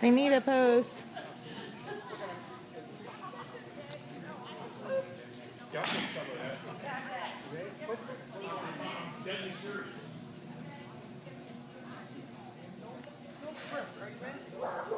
They need a post. Thank you.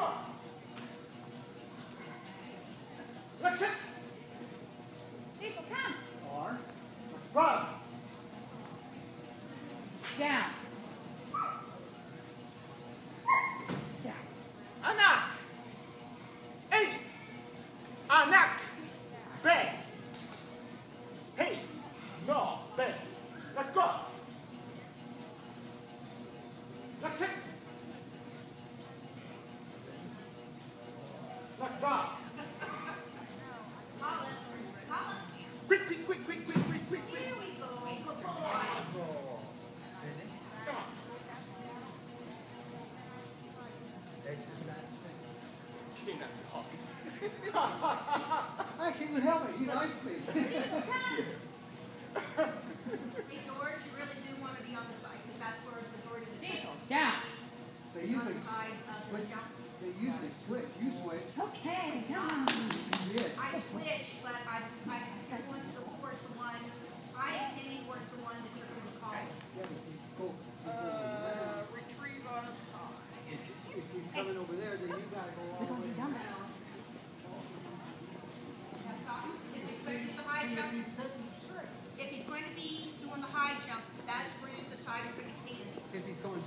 Stop. I can't even help it. He likes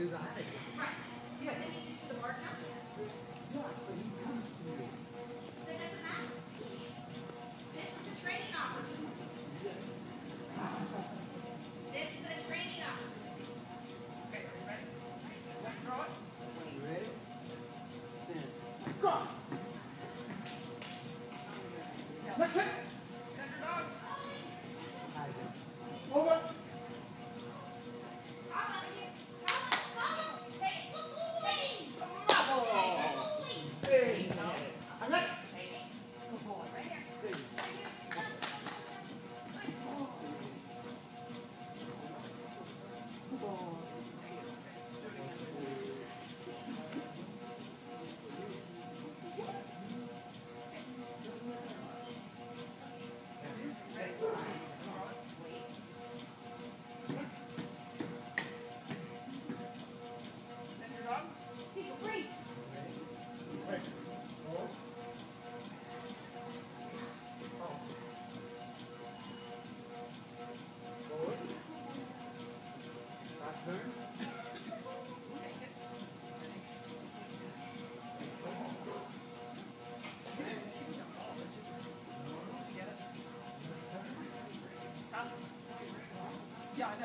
do that.